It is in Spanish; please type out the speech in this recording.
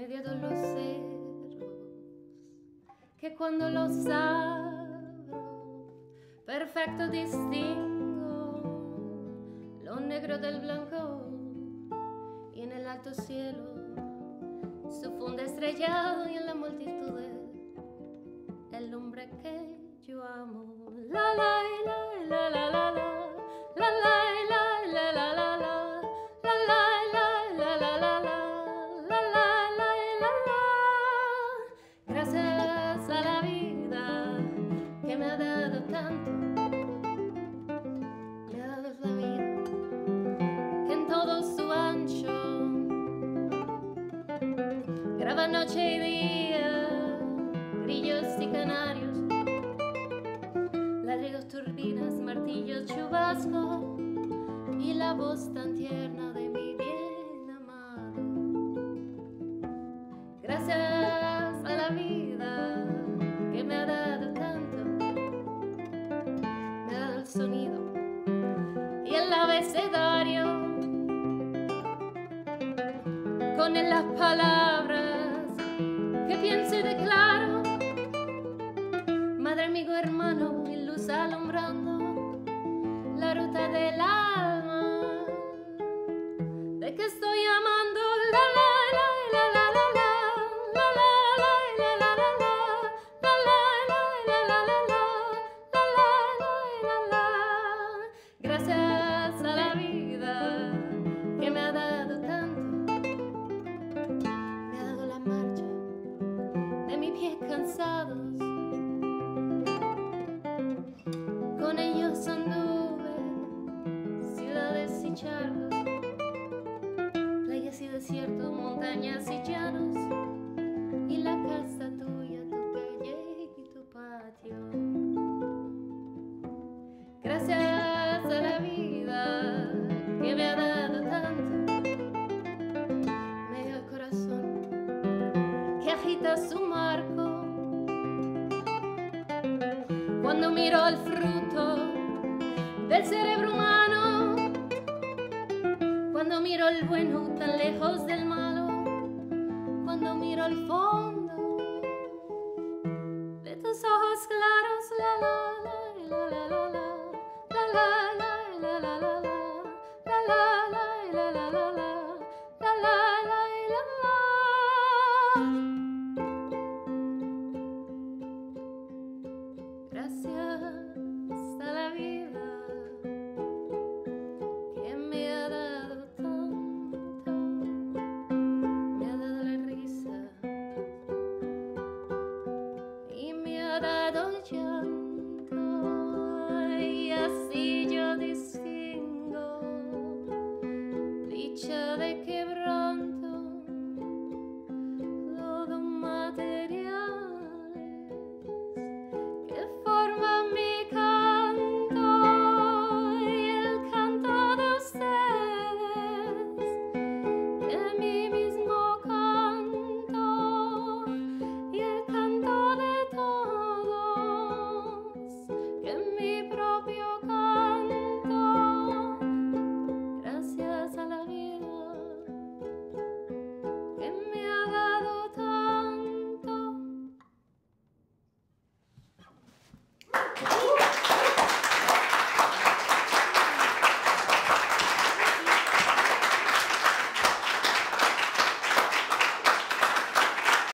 mediados los cerros, que cuando los abro, perfecto distingo lo negro del blanco y en el alto cielo su funda estrellado y en la multitud el hombre que yo amo. La, la, noche y día, grillos y canarios, ladridos, turbinas, martillos, chubasco y la voz tan tierna de mi bien amado. Gracias a la vida que me ha dado tanto, me ha dado el sonido y el abecedario con las palabras pienso y declaro. Madre, amigo, hermano, mi luz alumbrando la ruta del alma. De que estoy amando la la la desiertos, montañas y llanos, y la casa tuya, tu calle y tu patio. Gracias a la vida que me ha dado tanto medio corazón que agita su marco. Cuando miro el fruto del cerebro humano, cuando miro el bueno tan lejos del malo, cuando miro al fondo de tus ojos claros, la la la la la la la la la la la la la la la la la la la Gracias. đôi chân thôi